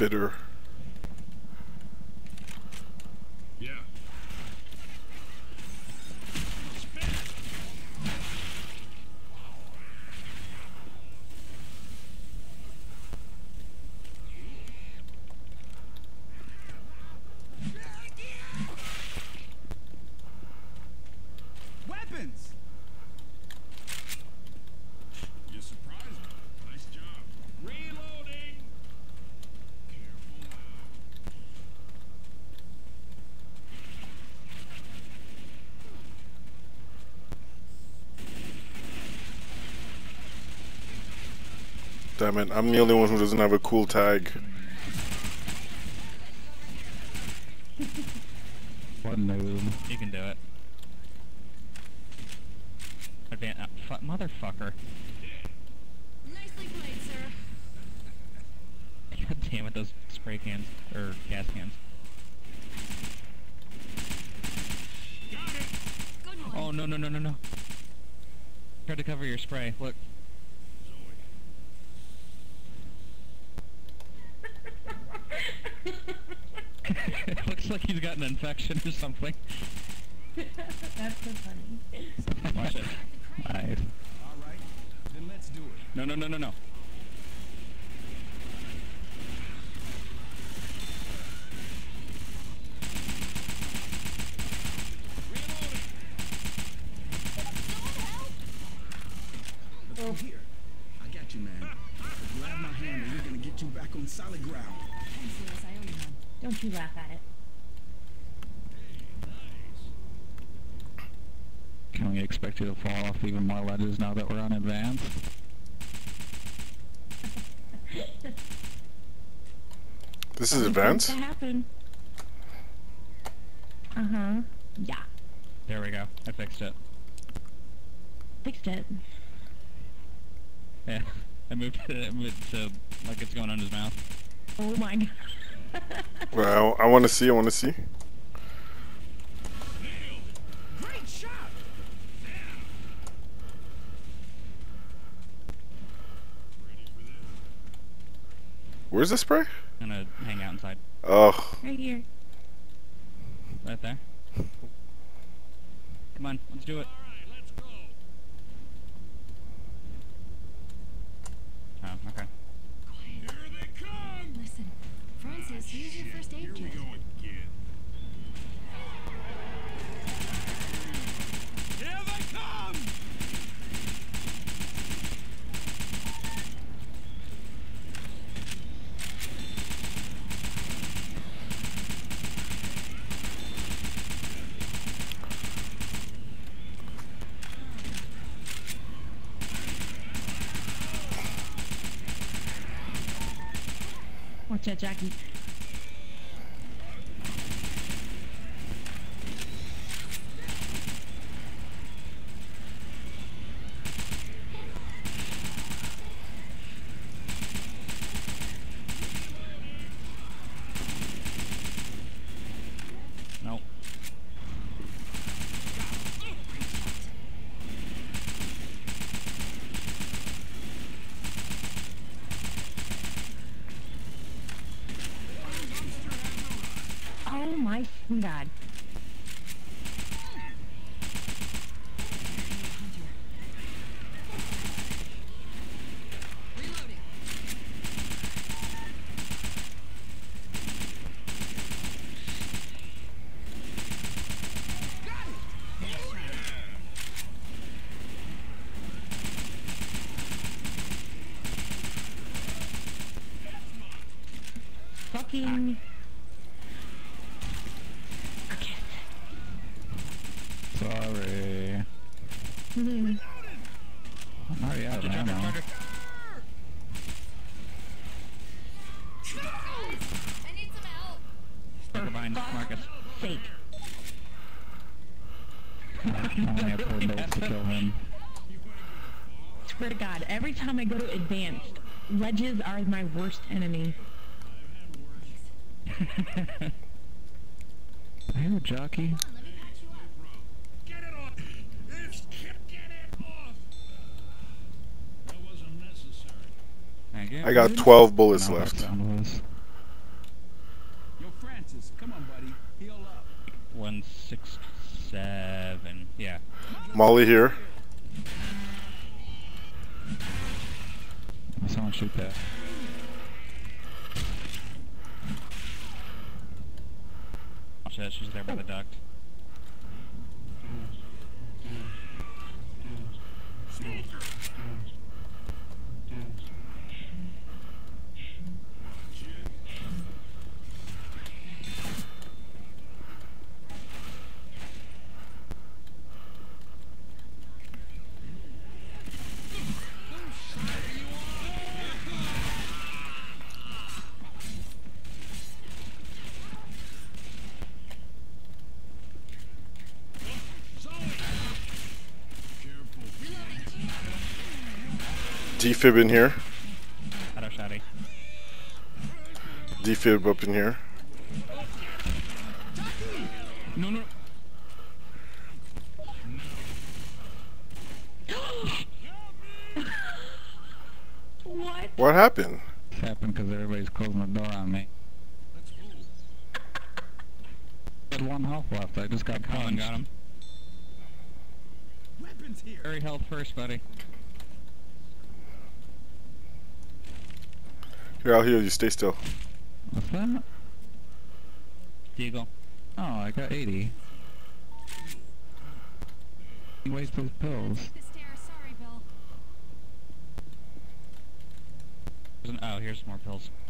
Spitter. Yeah. Weapons. You surprised me. Nice job. Reloading. Careful now. Damn it, I'm the only one who doesn't have a cool tag. What noob. You can do it. Advan uh, fu motherfucker. Nicely played, sir. God damn it, those spray cans. Or gas cans. Good one. Oh, no, no, no, no, no. Try to cover your spray. Look. it looks like he's got an infection or something. That's so funny. Watch it. Nice. All right. Then let's do it. No, no, no, no, no. Let's go here. I got you, man. But grab my hand and we're gonna get you back on solid ground. I'm serious, I owe you one. Don't you laugh at it. Can we expect you to fall off even more ledges now that we're on advance? This is It's advanced? To happen. Uh huh. Yeah. There we go. I fixed it. Fixed it. Yeah. I moved it, I moved it to like it's going on his mouth. Oh my god. Well, I want to see, I want to see. Where's the spray? I'm gonna hang out inside. Oh, right here. Right there. Come on, let's do it. Right, let's Oh, okay. Here they come. Listen, Francis, use your first aid Here we kit. go again. Here they come. Watch out, Jackie. Nope. Oh my god. Reloading. Fucking. Okay. Sorry. Hmm. I'm already out of Charger, charger. I need some help. Charger behind Marcus. Sake. I only have four bullets to kill him. swear to God, every time I go to advanced, ledges are my worst enemy. I hear a jockey. Come on, let me patch you up. Get it off! It's, get it off! That wasn't necessary. Thank you. I got mm-hmm. 12 bullets No, left. that sound was. Yo, Francis, come on, buddy. Heal up. One six seven. Yeah. Molly here. Someone shoot that. She's there Defib in here. Defib up in here. No, no. What? What happened? This happened because everybody's closing the door on me. I had one health left. I just got Colin punched. got him. Weapons here. Very health first, buddy. Out here, I'll heal you. Stay still. What's that? Deagle. Oh, I got 80. You waste those pills. Take the stairs. Sorry, Bill. Oh, here's some more pills. Pills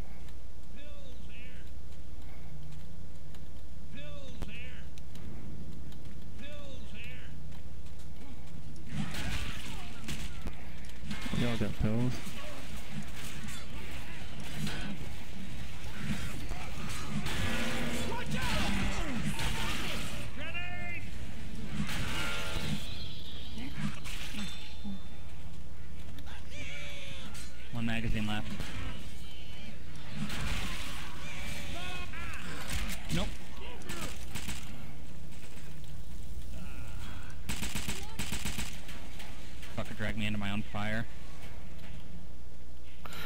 fire.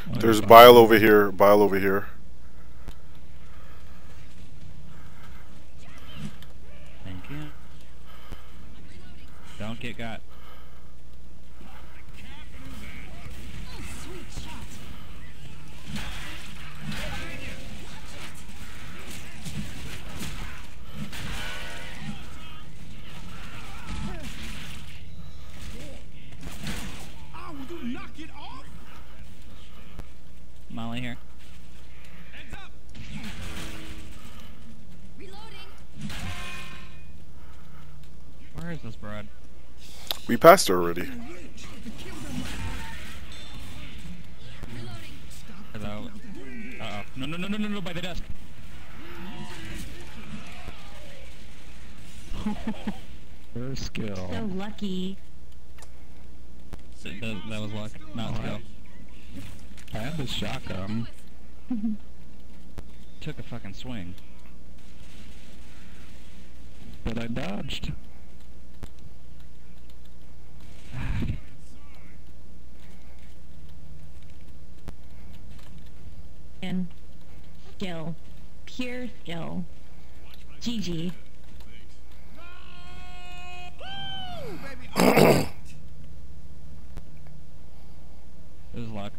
There's bile over here. Bile over here. Thank you. Don't get got. Sweet shot. Ah, will you knock it off? Molly here. Heads up! Reloading. Where is this broad? We passed her already. Reloading. Hello. Uh oh. No, no, no, no, no, no, by the desk. Her skill. So lucky. That, that, that was luck. Not skill. I had this shotgun. Took a fucking swing. But I dodged. And skill. Pure skill. GG. Ooh, baby. It was luck.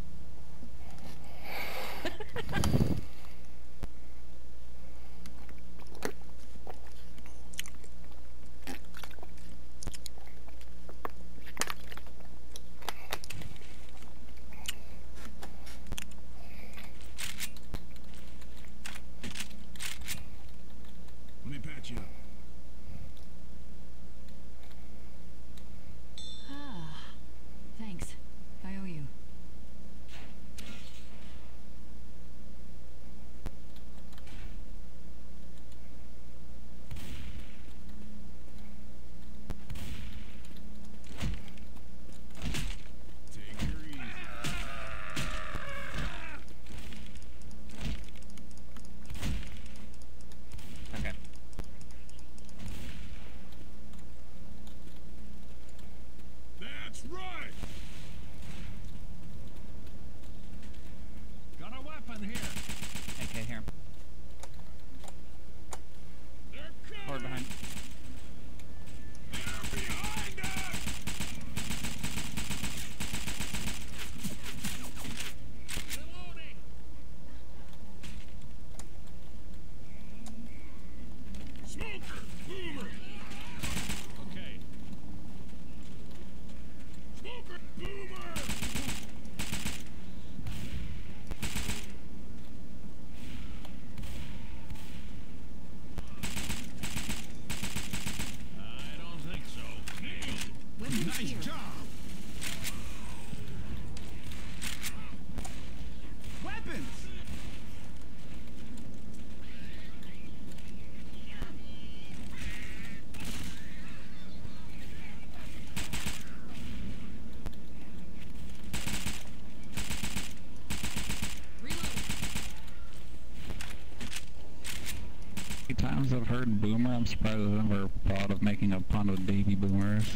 I'm surprised I've never thought of making a pun with baby boomers.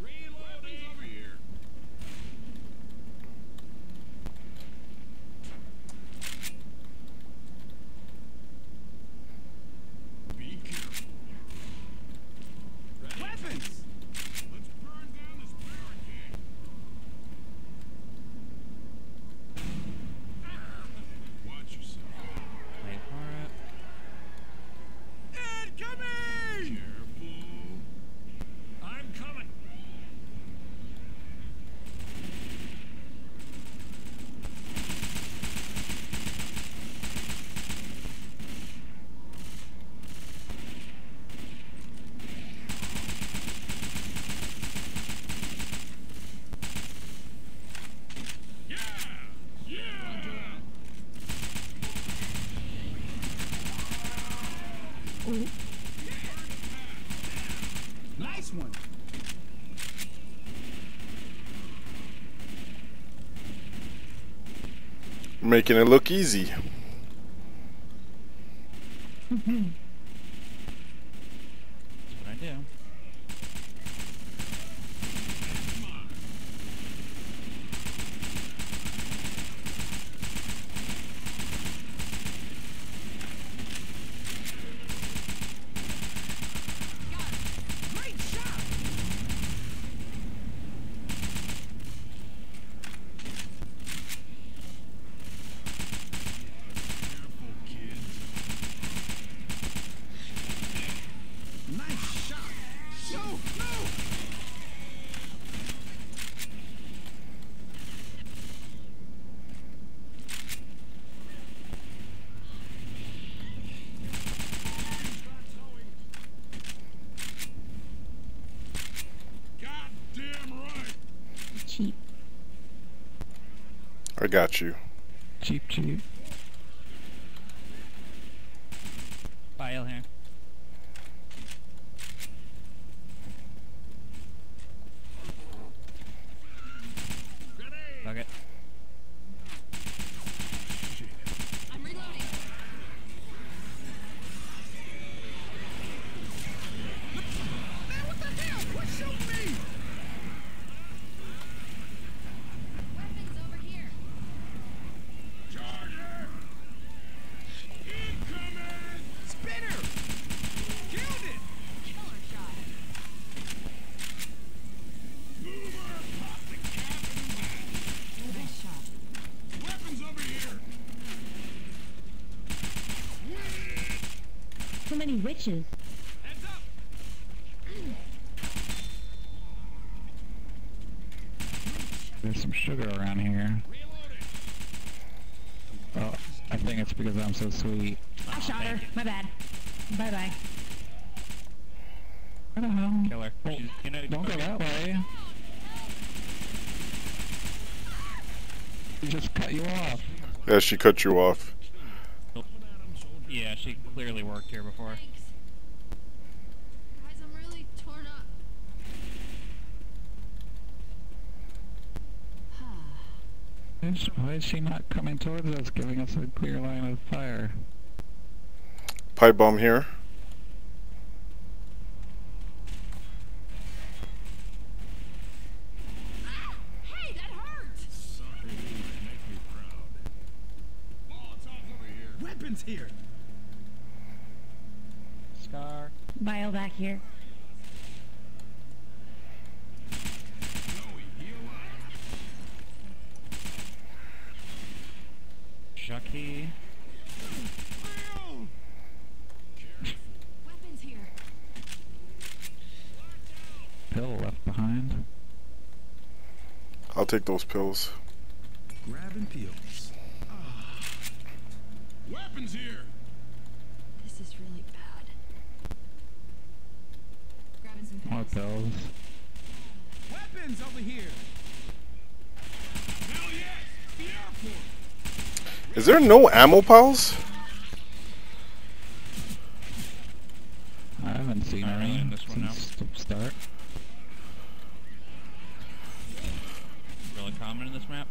Reloading over here. Be careful. Weapons. Let's burn down this barricade. Watch yourself. Wait for it. Incoming! Careful. I'm coming. Yeah! Yeah! Nice one. Making it look easy. That's what I do. Great shot. Careful, kids. Nice shot. No, no. Goddamn right. Cheap. I got you. Cheap, cheap. File here. Grenade. Fuck it. I'm reloading. Man, what the hell? Quit shooting me! Weapons over here. Charger! Incoming! Spinner! Killed it! Killer shot. Boomer! Pop the cap and Nice shot. Weapons over here! Win! So many witches. Heads up! There's some sugar around here. Reloading! Oh, I think it's because I'm so sweet. I shot her. My bad. Bye bye. Where the hell? Kill her. Well, She's gonna Don't go that way. He just cut you off. Yeah, she cut you off. Yeah, she clearly worked here before. Thanks. Guys, I'm really torn up. Why why is she not coming towards us, giving us a clear line of fire? Pipe bomb here. weapons here. Scar. Bio back here. Chucky. Weapons here. Pill left behind. I'll take those pills. Grabbing pills. Ah. Weapons here! This is really bad. Grabbing some More pills. pills. Weapons over here. Hell yes! The airport! Is there no ammo piles? I haven't seen any this one, since the start. Common in this map.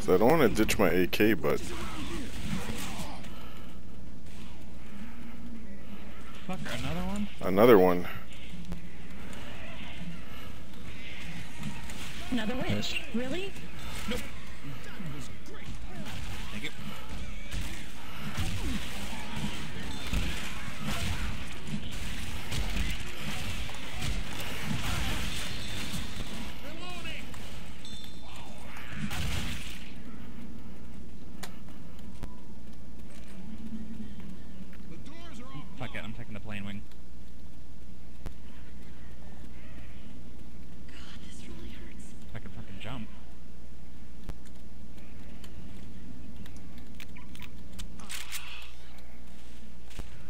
So I don't want to ditch my AK, but Fuck, another one? another one. Another witch. Really? Thank you. The doors are open! Fuck it, I'm taking the plane wing. God, this really hurts. If I could fucking jump.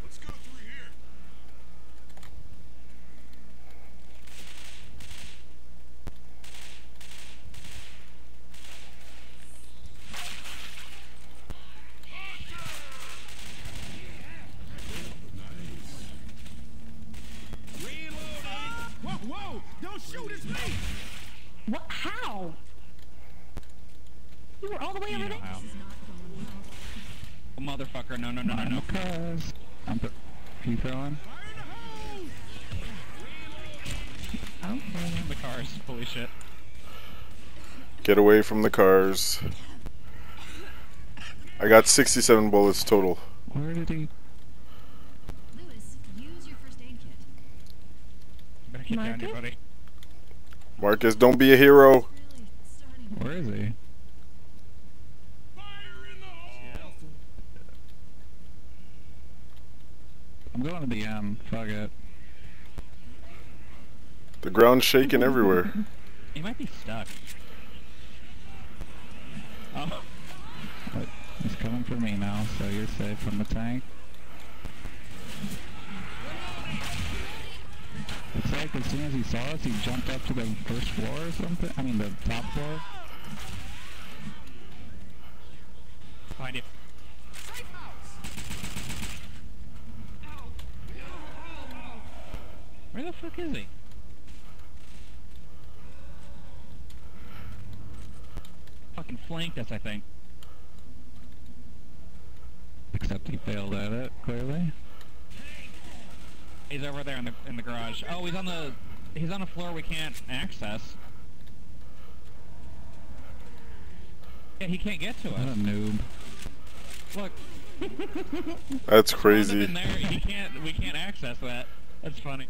Let's go through here! Reloading. Whoa, whoa! Don't shoot! It's me. What? How? You were all the way You over there? how. This is not going well. Oh, motherfucker, no, no, no, no, no. Because I'm th- you throwing? Fire the hole. The cars, holy shit. Get away from the cars. I got 67 bullets total. Where did he? Louis, use your first aid kit. You better get down here, buddy. Marcus, don't be a hero. Really starting to Where is he? Fire in the hole! I'm going to the end. Fuck it. The ground's shaking everywhere. He might be stuck. Oh, But he's coming for me now, so you're safe from the tank. It's like as soon as he saw us, he jumped up to the first floor or something. I mean, the top floor. behind you. Where the fuck is he? Fucking flanked us, I think. Except he failed at it, clearly. He's over there in the in the garage. Oh, he's on the he's on a floor we can't access. Yeah, he can't get to What a noob. Look, That's crazy. in there. He can't. We can't access that. That's funny.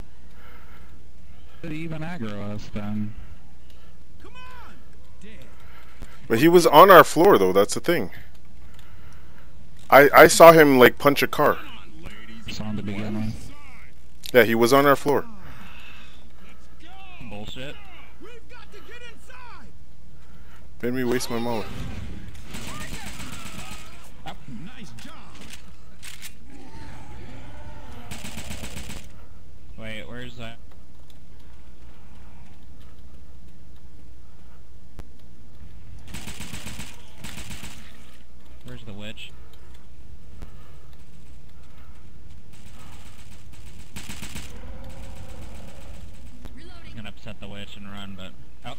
Did he even aggro us then? Come on. Dead. But he was on our floor though, that's the thing. I I saw him like punch a car. On, ladies! Saw him to begin with. Yeah, he was on our floor. Bullshit. We've got to get inside. Made me waste my mullet. Nice job. Wait, where's that? Where's the witch? I'm Reloading. gonna upset the witch run, but oh,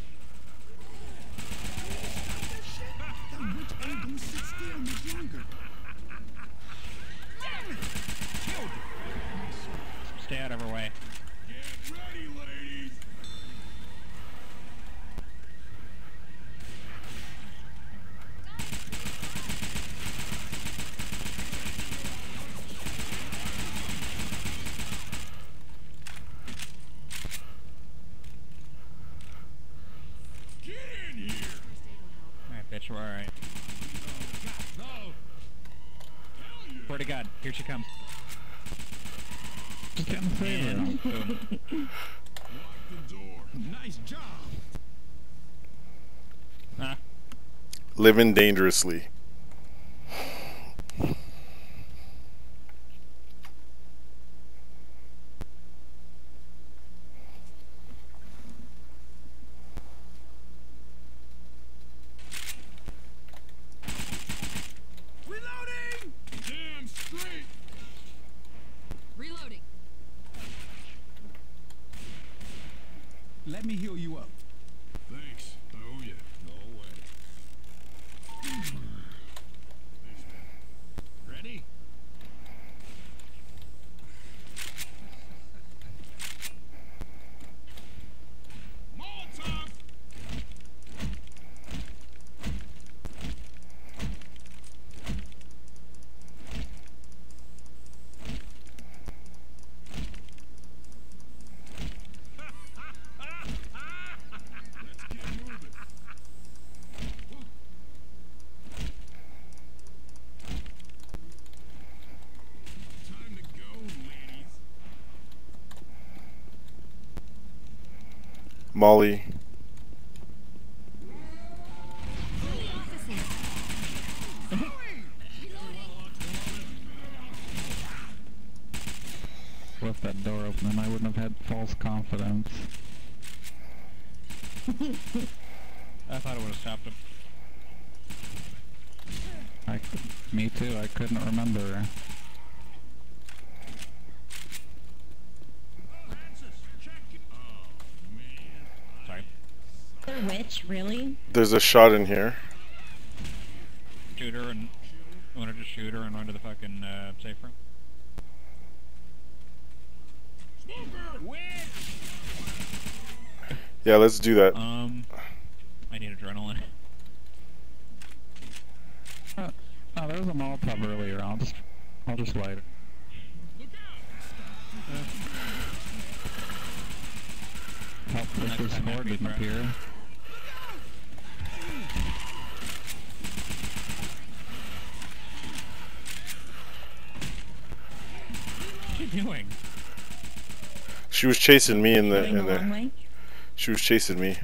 That witch ain't gonna sit still much longer. Damn it. Killed it. stay out of her way. Get ready, ladies! Here she comes. Just getting saved. Lock the door. Nice job. Ah, Living dangerously. Reloading. Damn straight. Reloading. Let me heal you up. Thanks. I owe you. No way. Thanks, man. Ready? Molotov! Let's get moving. Time to go, ladies. Molly. Left that door open and I wouldn't have had false confidence. I thought it would have stopped him. I could, me too, I couldn't remember. Sorry. The witch, really? There's a shot in here. Shoot her and wanted to shoot her and run to the fucking uh, safe room. Yeah, let's do that. Um, I need adrenaline. Oh, oh, there was a Molotov earlier. I'll just, I'll just light it. Help push Next this time forward after you didn't crash. appear. What's she doing? She was chasing me in the in the? She was chasing me.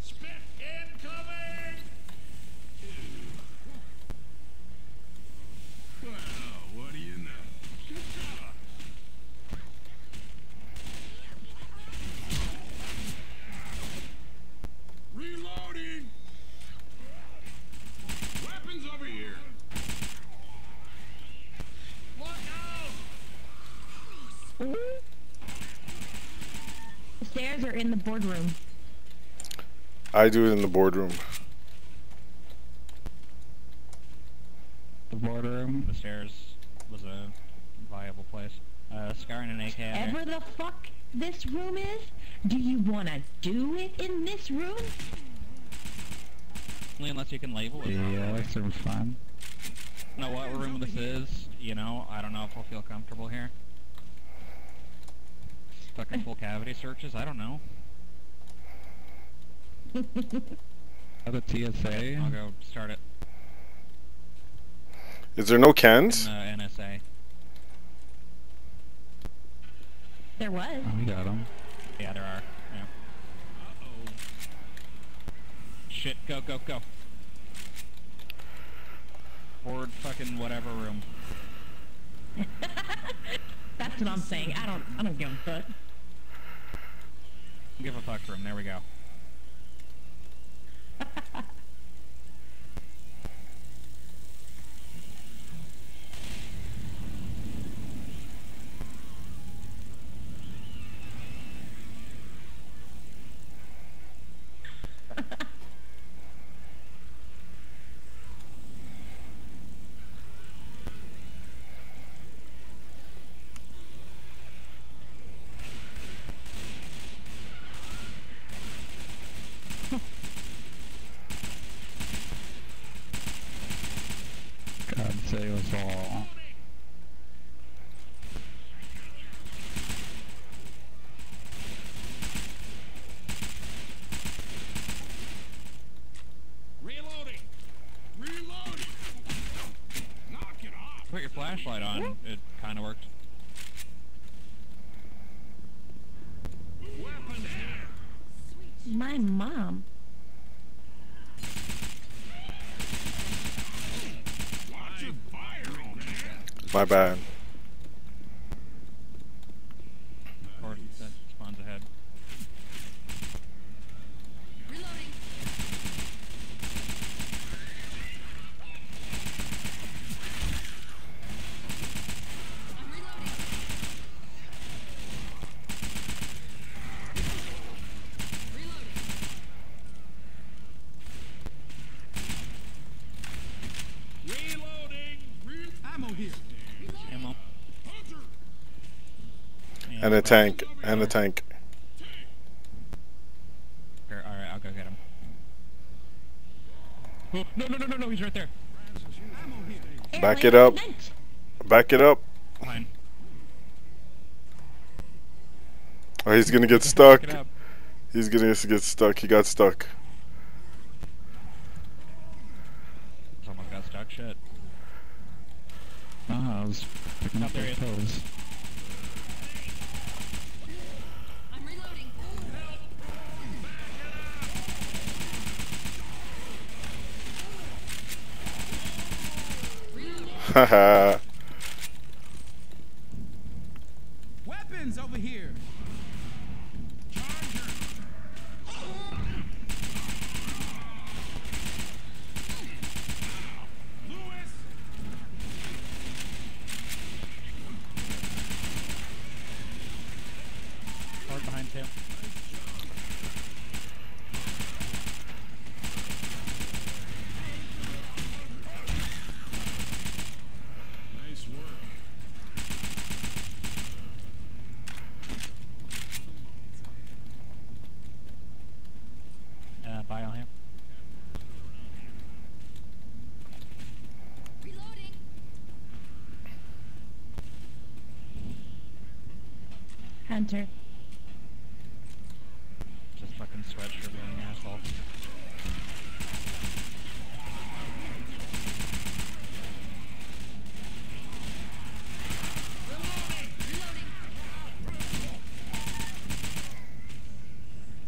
Spit incoming! Well, what do you know? Reloading! Weapons over here! Look out! The stairs are in the boardroom. I do it in the boardroom. The boardroom. The stairs was a viable place. Uh, Scar and an AK out there. Ever the fuck this room is? Do you wanna do it in this room? Only unless you can label it. Yeah, that seems fun. I don't know what room this is, you know, I don't know if I'll feel comfortable here. Fucking full cavity searches, I don't know. Have a TSA. I'll go start it Is there no in cans? the NSA. There was. Oh, we got them. Yeah, there are. Yeah. Uh-oh. Shit, go, go, go. Board fucking whatever room. That's what I'm saying. I don't. I don't give a fuck. Give a fuck for room, there we go. flashlight on, it kind of worked. My mom. My bad. Or that spawns ahead. Reloading. I'm reloading. Reloading. Reloading. Re- Ammo here. Ammo. Hunter. And a tank. And a tank. Alright, I'll go get him. Oh, no, no, no, no, no, he's right there. Back it up. Back it up. Fine. Oh, he's gonna get stuck. Pick it up. He's gonna get stuck. He got stuck. Someone got stuck. Shit. Ah, I was picking Oh, up there he those is. pills. I'm reloading. Reloading. Haha. Weapons over here. Louis. Hard behind tail. Nice work. Uh, bio here. Reloading. Hunter. Just fucking sweatshirt being an asshole. Reloading.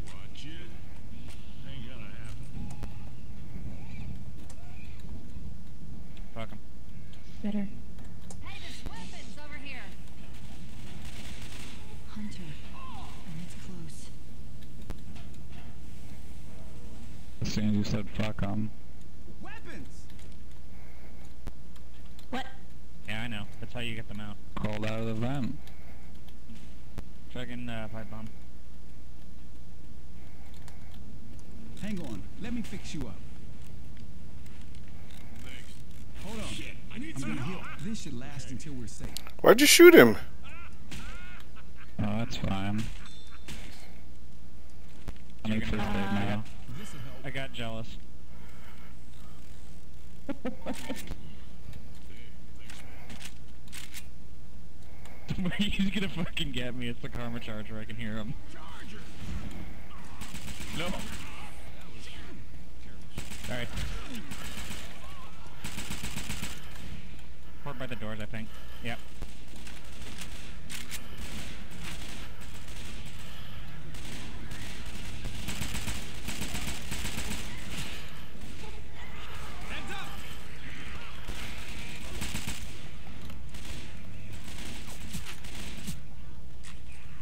Watch it. Ain't gonna happen. Fuck him. Better. Hey, there's weapons over here. Hunter. And it's close. As soon as you said fuck 'em. Weapons. What? Yeah, I know. That's how you get them out. Crawled out of the vent. Fucking uh, pipe bomb. Hang on. Let me fix you up. Thanks. Hold on. Shit, I need I'm some gonna heal. help. This should last until we're safe. Why'd you shoot him? Oh, that's fine. I need You're first gonna- aid now. I got jealous. He's gonna fucking get me. It's the karma charger. I can hear him. Charger. No. Sorry. Port by the doors, I think. Yep. Heads up.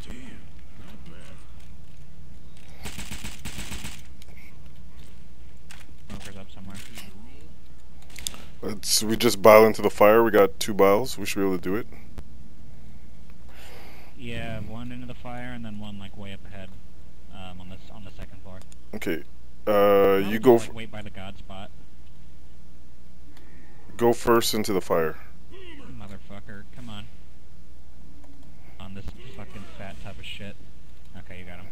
Damn. Not bad. Smoker's up somewhere. Let's, we just bile into the fire. We got two biles. We should be able to do it. Yeah, one into the fire and then one like way up ahead, um, on this on the second floor. Okay. Uh, you go like, wait by the god spot, go first into the fire. motherfucker. Come on. On this fucking fat type of shit. Okay, you got him.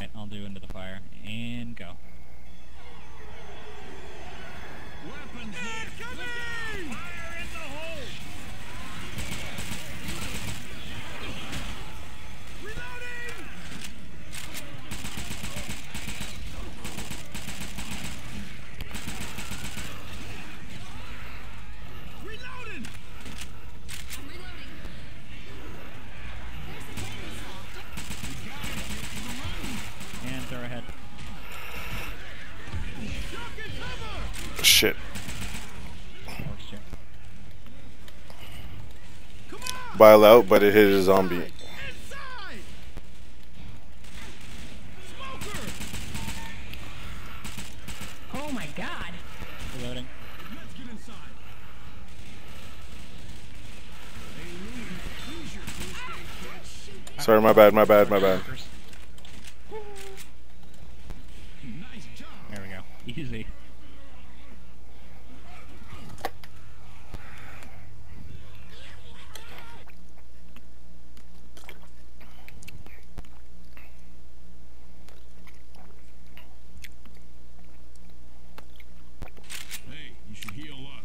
Right, I'll do into the fire and go. Weapons here. Fire Bile out, but it hit a zombie. Inside! Oh my god. Reloading. Let's get inside. Hey, Louis, who's your first aid kit? Sorry, my bad, my bad, my bad. Nice job. There we go. Easy. Hey, you should heal up.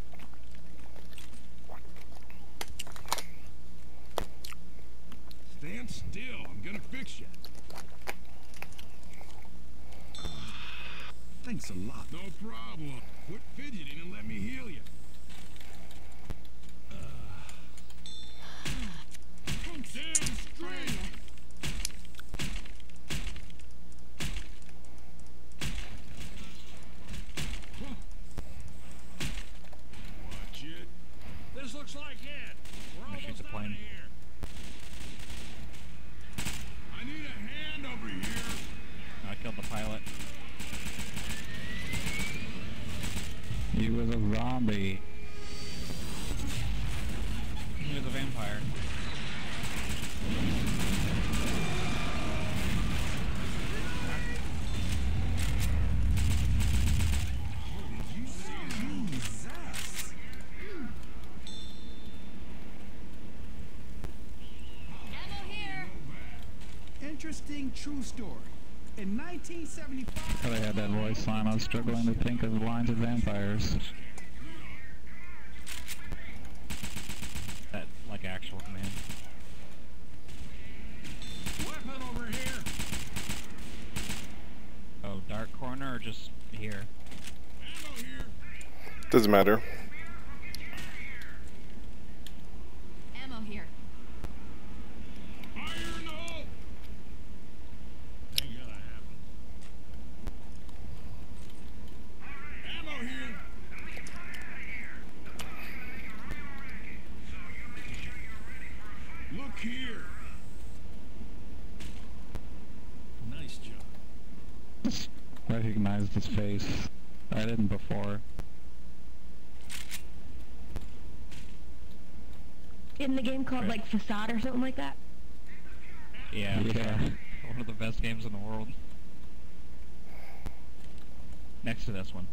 Stand still. I'm gonna fix you. Thanks a lot. No problem. Quit fidgeting and let me heal you. Thanks. Damn straight. Watch it. This looks like it. We're gonna shoot almost the out of plane. here. I need a hand over here. I killed the pilot. He was a zombie. He was a vampire. Jesus. Ammo here. Interesting true story. In 1975, I had that voice line. I was struggling to think of lines of vampires. That like actual command. Weapon over here. Oh, dark corner or just here? Ammo here. Doesn't matter. Ammo here. Fire in the hole. Ain't gonna happen. Ammo here. Look here. Nice job. Just recognized his face. I didn't before. In the game called Right. like Facade or something like that. Yeah. Yeah. One of the best games in the world. Next to this one.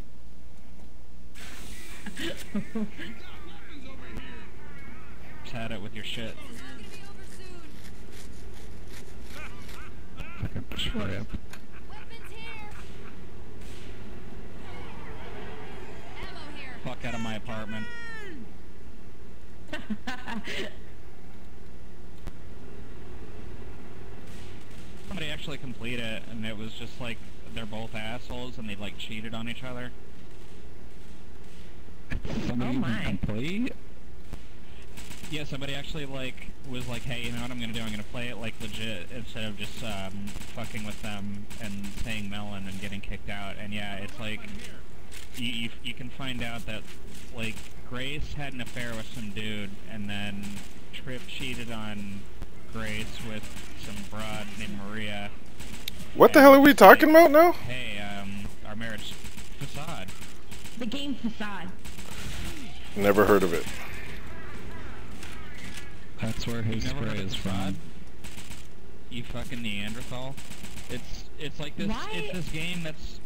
Weapons over here. Just had it with your shit. It's not gonna be over soon. Fucking trip. Weapons here. Ammo here. Fuck out of my apartment. Somebody actually complete it, and it was just like they're both assholes, and they like cheated on each other. Somebody Oh my. complete? Yeah, somebody actually like was like, hey, you know what I'm gonna do? I'm gonna play it like legit instead of just um, fucking with them and saying melon and getting kicked out. And yeah, it's like you, you you can find out that like Grace had an affair with some dude, and then Trip cheated on Grace with some broad named Maria. What the hell are we talking about now? Hey, um, our marriage facade. The game Facade. Never heard of it. That's where his spray is from. You fucking Neanderthal. It's it's like this. Why- It's this game that's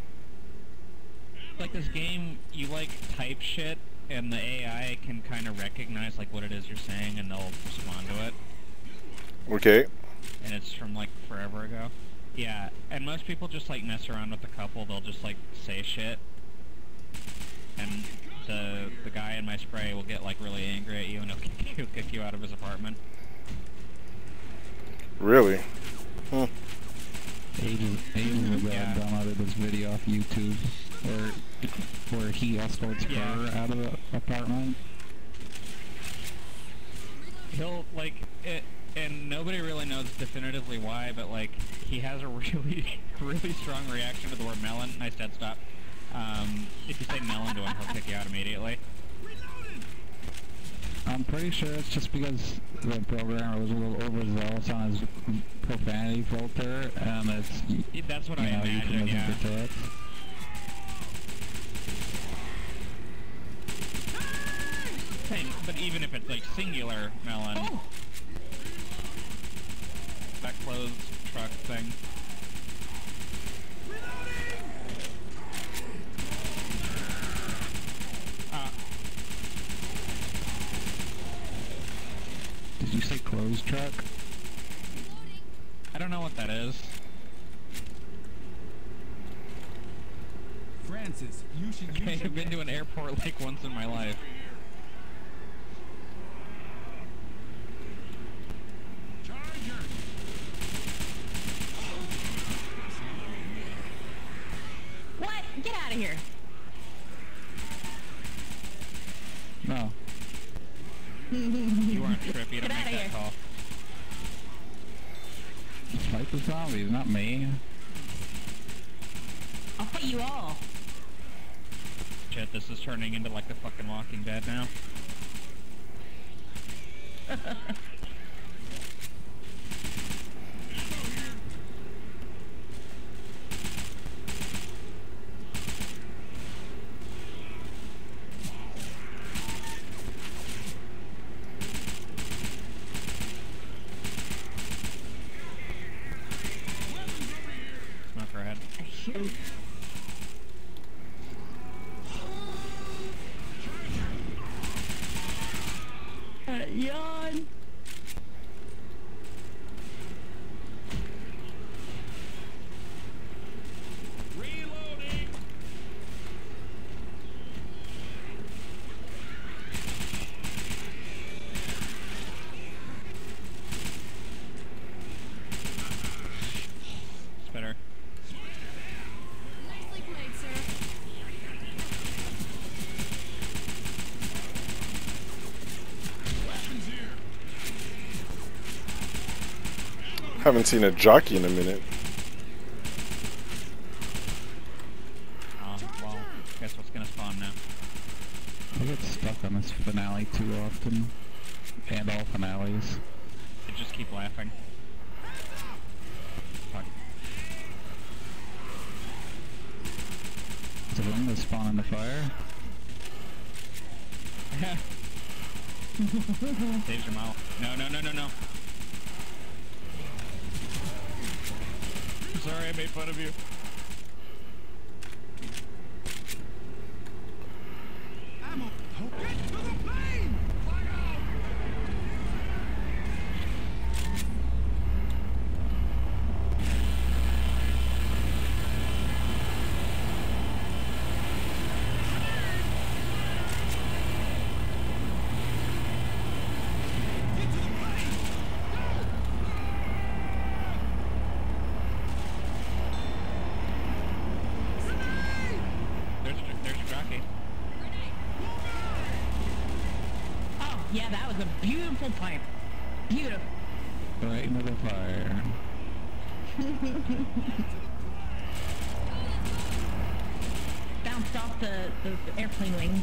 like this game. You like type shit, and the AI can kind of recognize like what it is you're saying, and they'll respond to it. Okay. And it's from like forever ago. Yeah, and most people just like mess around with the couple. They'll just like say shit, and the the guy in my spray will get like really angry at you, and he'll kick, he'll kick you out of his apartment. Really? Ages, ages ago, Yeah. I downloaded this video off YouTube where where he escorts Yeah. her out of the apartment. he'll like it and nobody really knows definitively why but like he has a really really strong reaction to the word melon nice dead stop Um, if you say Melon to him, he'll kick you out immediately. I'm pretty sure it's just because the programmer was a little overzealous on his profanity filter, and it's you That's what I know imagine, euphemism yeah. for tits. But even if it's like singular Melon, Oh, that closed truck thing. Uh, Did you say closed truck? I don't know what that is. Francis, you should Okay, use I've been to an airport like once in my life. Charger! what? Get out of here. No. You aren't trippy, you don't Get make outta that here. call. Fight the zombies, not me. I'll fight you all. Shit, this is turning into like the fucking Walking Dead now. Smoker head. I shoot. Uh, I haven't seen a jockey in a minute. Oh, well, guess what's gonna spawn now? I get stuck on this finale too often. And all finales. I just keep laughing. Fuck. Is it one that spawn in the fire? Saves your mouth. No, no, no, no, no. Sorry I made fun of you. ammo. Get to the plane! Flag out! Get to the plane! There's a, there's a jockey. Oh, yeah, that was a beautiful pipe. Beautiful. Right into the fire. Bounced off the, the, the airplane wing.